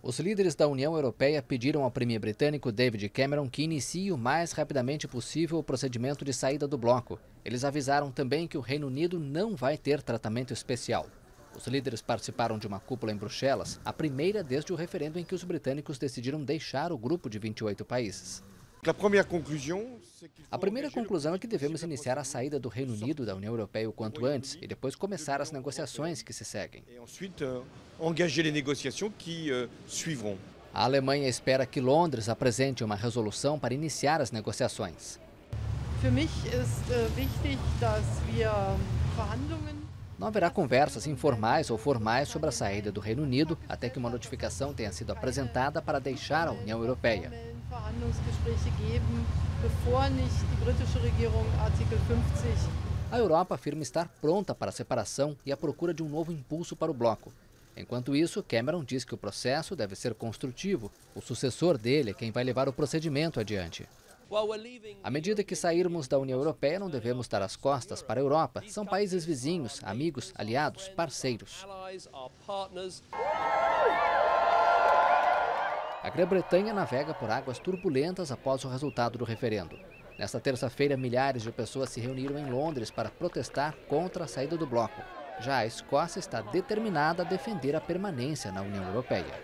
Os líderes da União Europeia pediram ao premier britânico David Cameron que inicie o mais rapidamente possível o procedimento de saída do bloco. Eles avisaram também que o Reino Unido não vai ter tratamento especial. Os líderes participaram de uma cúpula em Bruxelas, a primeira desde o referendo em que os britânicos decidiram deixar o grupo de 28 países. A primeira conclusão é que devemos iniciar a saída do Reino Unido da União Europeia o quanto antes e depois começar as negociações que se seguem. Euh, euh, a Alemanha espera que Londres apresente uma resolução para iniciar as negociações. Verhandlungen não haverá conversas informais ou formais sobre a saída do Reino Unido até que uma notificação tenha sido apresentada para deixar a União Europeia. A Europa afirma estar pronta para a separação e à procura de um novo impulso para o bloco. Enquanto isso, Cameron diz que o processo deve ser construtivo. O sucessor dele é quem vai levar o procedimento adiante. À medida que sairmos da União Europeia, não devemos dar as costas para a Europa. São países vizinhos, amigos, aliados, parceiros. A Grã-Bretanha navega por águas turbulentas após o resultado do referendo. Nesta terça-feira, milhares de pessoas se reuniram em Londres para protestar contra a saída do bloco. Já a Escócia está determinada a defender a permanência na União Europeia.